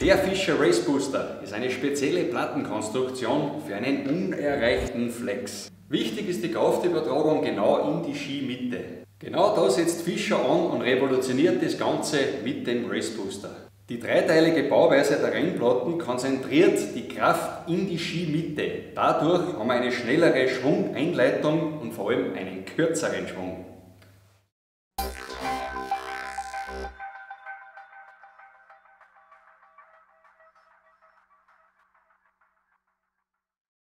Der Fischer Race Booster ist eine spezielle Plattenkonstruktion für einen unerreichten Flex. Wichtig ist die Kraftübertragung genau in die Skimitte. Genau da setzt Fischer an und revolutioniert das Ganze mit dem Race Booster. Die dreiteilige Bauweise der Rennplatten konzentriert die Kraft in die Skimitte. Dadurch haben wir eine schnellere Schwungeinleitung und vor allem einen kürzeren Schwung.